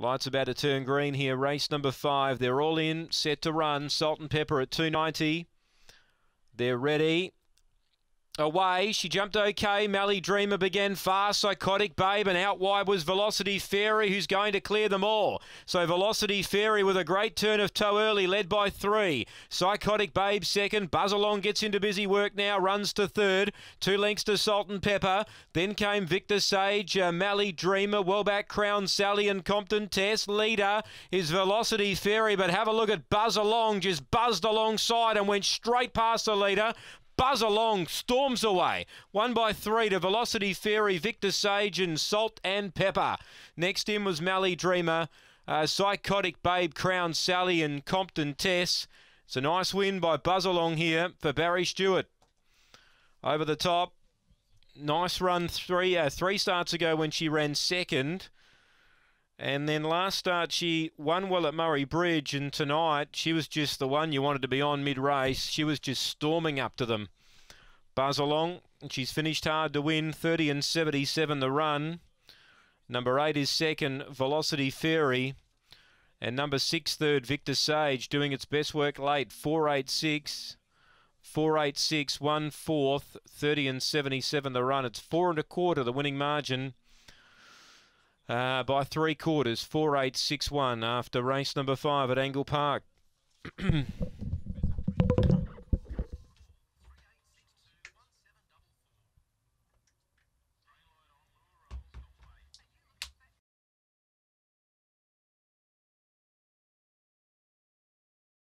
Lights about to turn green here. Race number five. They're all in, set to run. Salt and Pepper at 290. They're ready away. She jumped okay. Mally Dreamer began fast. Psychotic Babe and out wide was Velocity Fairy who's going to clear them all. So Velocity Fairy with a great turn of toe early led by three. Psychotic Babe second. Buzz Along gets into busy work now. Runs to third. Two lengths to Salt and Pepper. Then came Victor Sage, uh, Mally Dreamer, Wellback Crown Sally and Compton Test. Leader is Velocity Fairy but have a look at Buzz Along just buzzed alongside and went straight past the leader buzz along, storms away. One by three to Velocity Fairy, Victor Sage, and Salt and Pepper. Next in was Mally Dreamer, uh, Psychotic Babe, Crown Sally, and Compton Tess. It's a nice win by Buzz Along here for Barry Stewart. Over the top. Nice run three uh, three starts ago when she ran second. And then last start, she won well at Murray Bridge, and tonight she was just the one you wanted to be on mid race. She was just storming up to them. Buzz along, and she's finished hard to win 30 and 77 the run. Number eight is second, Velocity Fairy. And number six, third, Victor Sage, doing its best work late, 486. 486, one fourth, 30 and 77 the run. It's four and a quarter the winning margin uh, by three quarters, 4861 after race number five at Angle Park.